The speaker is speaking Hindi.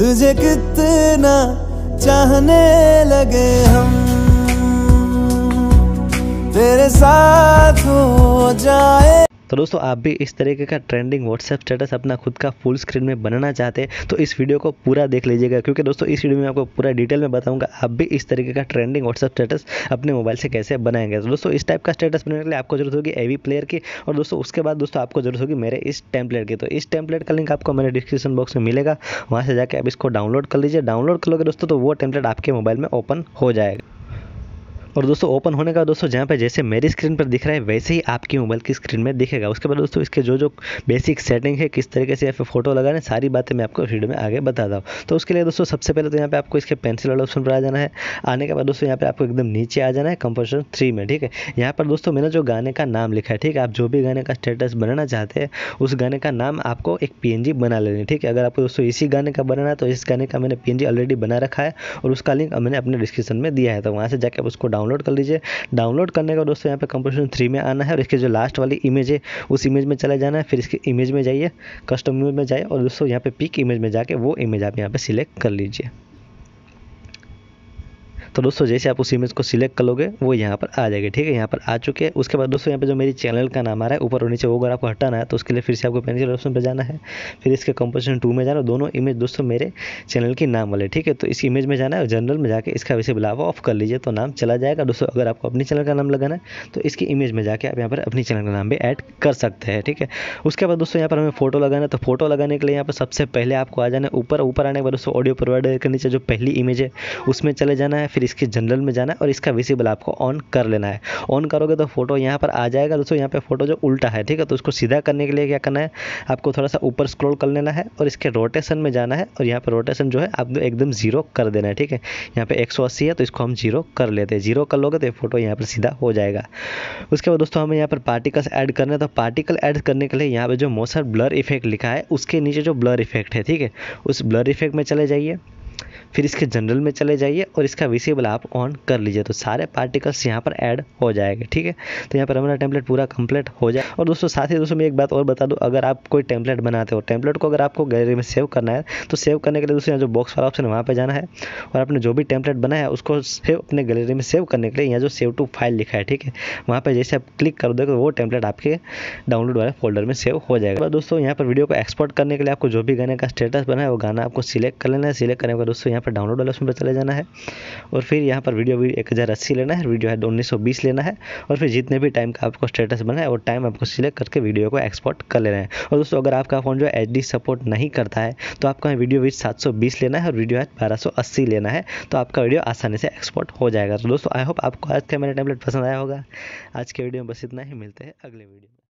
तुझे कितना चाहने लगे हम। तेरे साथ हो जाए। तो दोस्तों, आप भी इस तरीके का ट्रेंडिंग व्हाट्सएप स्टेटस अपना खुद का फुल स्क्रीन में बनाना चाहते हैं तो इस वीडियो को पूरा देख लीजिएगा, क्योंकि दोस्तों, इस वीडियो में आपको पूरा डिटेल में बताऊँगा, आप भी इस तरीके का ट्रेंडिंग व्हाट्सएप स्टेटस अपने मोबाइल से कैसे बनाएँगे। तो दोस्तों, इस टाइप का स्टेटस बनाने के लिए आपको ज़रूरत होगी एवी प्लेयर की, और दोस्तों, उसके बाद दोस्तों, आपको ज़रूरत होगी मेरे इस टेम्पलेट की। तो इस टेम्पलेट का लिंक आपको मेरे डिस्क्रिप्शन बॉक्स में मिलेगा, वहाँ से जाकर आप इसको डाउनलोड कर लीजिए। डाउनलोड कर लोगे दोस्तों तो वो टेम्पलेट आपके मोबाइल में ओपन हो जाएगा। और दोस्तों ओपन होने का दोस्तों, जहाँ पे जैसे मेरी स्क्रीन पर दिख रहा है, वैसे ही आपकी मोबाइल की स्क्रीन में दिखेगा। उसके बाद दोस्तों, इसके जो जो बेसिक सेटिंग है, किस तरीके से यहाँ पे फ़ोटो लगाने सारी बातें मैं आपको वीडियो में आगे बताता हूँ। तो उसके लिए दोस्तों, सबसे पहले तो यहाँ पे आपको इसके पेंसिल वाले ऑप्शन पर आ जाना है। आने के बाद दोस्तों, यहाँ पे आपको एकदम नीचे आ जाना है कंपोजिशन थ्री में, ठीक है? यहाँ पर दोस्तों, मैंने जो गाने का नाम लिखा है, ठीक है? आप जो भी गाने का स्टेटस बनाना चाहते हैं, उस गाने का नाम आपको एक पी बना लेनी ठीक है? अगर आपको दोस्तों इसी गाने का बनाना है तो इस गाने का मैंने पीएनजी ऑलरेडी बना रखा है और उसका लिंक मैंने अपने डिस्क्रिप्शन में दिया है तो वहाँ से जाकर उसको डाउनलोड कर लीजिए। डाउनलोड करने का दोस्तों यहाँ पे कंपोजिशन थ्री में आना है और इसके जो लास्ट वाली इमेज है, उस इमेज में चले जाना है, फिर इसके इमेज में जाइए कस्टम इमेज में जाए और दोस्तों यहाँ पे पिक इमेज में जाके वो इमेज आप यहाँ पे सिलेक्ट कर लीजिए। तो दोस्तों, जैसे आप उस इमेज को सिलेक्ट कर लोगे वो यहाँ पर आ जाएगी, ठीक है? यहाँ पर आ चुके हैं। उसके बाद दोस्तों, यहाँ पर जो मेरी चैनल का नाम आ रहा है, ऊपर और नीचे, वो अगर आपको हटाना है तो उसके लिए फिर से आपको पेंसिल ऑप्शन पर जाना है। फिर इसके कंपोजिशन टू में जाना दोनों इमेज दोस्तों मेरे चैनल के नाम वाले, ठीक है? तो इस इमेज में जाना है जनरल में जाकर इसका वैसे बुलावा ऑफ़ कर लीजिए तो नाम चला जाएगा। दोस्तों, अगर आपको अपनी चैनल का नाम लगाना है तो इसकी इमेज में जाकर आप यहाँ पर अपनी चैनल का नाम भी ऐड कर सकते हैं, ठीक है? उसके बाद दोस्तों, यहाँ पर हमें फ़ोटो लगाना है तो फ़ोटो लगाने के लिए यहाँ पर सबसे पहले आपको आ जाना है, ऊपर ऊपर आने के बाद दोस्तों ऑडियो प्रोवाइडर के नीचे जो पहली इमेज है, उसमें चले जाना है। फिर इसके जनरल में जाना है और इसका विजिबल आपको ऑन कर लेना है। ऑन करोगे तो फ़ोटो यहाँ पर आ जाएगा। दोस्तों, यहाँ पे फ़ोटो जो उल्टा है, ठीक है? तो उसको सीधा करने के लिए क्या करना है? आपको थोड़ा सा ऊपर स्क्रोल कर लेना है और इसके रोटेशन में जाना है और यहाँ पर रोटेशन जो है, आपको एकदम ज़ीरो कर देना है, ठीक है? यहाँ पे एक सौ अस्सी है तो इसको हम ज़ीरो कर लेते हैं। ज़ीरो कर लोगे तो फ़ोटो यहाँ पर सीधा हो जाएगा। उसके बाद दोस्तों, हमें यहाँ पर पार्टिकल्स ऐड करना है। तो पार्टिकल ऐड करने के लिए यहाँ पे जो मोशन ब्लर इफ़ेक्ट लिखा है, उसके नीचे जो ब्लर इफ़ेक्ट है, ठीक है? उस ब्लर इफ़ेक्ट में चले जाइए। फिर इसके जनरल में चले जाइए और इसका विजिबल आप ऑन कर लीजिए। तो सारे पार्टिकल्स यहाँ पर ऐड हो जाएँगे, ठीक है? तो यहाँ पर हमारा टेम्पलेट पूरा कंप्लीट हो जाए। और दोस्तों, साथ ही दोस्तों, मैं एक बात और बता दूँ, अगर आप कोई टेम्पलेट बनाते हो टेम्पलेट को अगर आपको गैलरी में सेव करना है तो सेव करने के लिए दोस्तों, यहाँ जो बॉक्स वाला ऑप्शन है, वहाँ पर जाना है। और आपने जो भी टेम्पलेट बनाया है, उसको सेव अपने गैलरी में सेव करने के लिए यहाँ जो सेव टू फ़ाइल लिखा है, ठीक है? वहाँ पर जैसे आप क्लिक कर दोगे, वो टेम्पलेट आपके डाउनलोड वाले फोल्डर में सेव हो जाएगा। दोस्तों, यहाँ पर वीडियो को एक्सपोर्ट करने के लिए आपको जो भी गाने का स्टेटस बना है, वो गाना आपको सिलेक्ट कर लेना है। सिलेक्ट करने के बाद दोस्तों, यहाँ पर डाउनलोड वाले पर चले जाना है। और फिर यहाँ पर वीडियो भी एक हज़ार अस्सी लेना है वीडियो है उन्नीस सौ बीस लेना है। और फिर जितने भी टाइम का आपको स्टेटस बना है, वो टाइम आपको सिलेक्ट करके वीडियो को एक्सपोर्ट कर लेना है। और दोस्तों, अगर आपका फ़ोन जो है एच सपोर्ट नहीं करता है तो आपका वीडियो भी सात सौ बीस लेना है और वीडियो है बारह सौ अस्सी लेना है तो आपका वीडियो आसानी से एक्सपोर्ट हो जाएगा। तो दोस्तों आई होप आपको आज का मेरा टेबलेट पसंद आया होगा। आज के वीडियो में बस इतना ही, मिलते हैं अगले वीडियो में।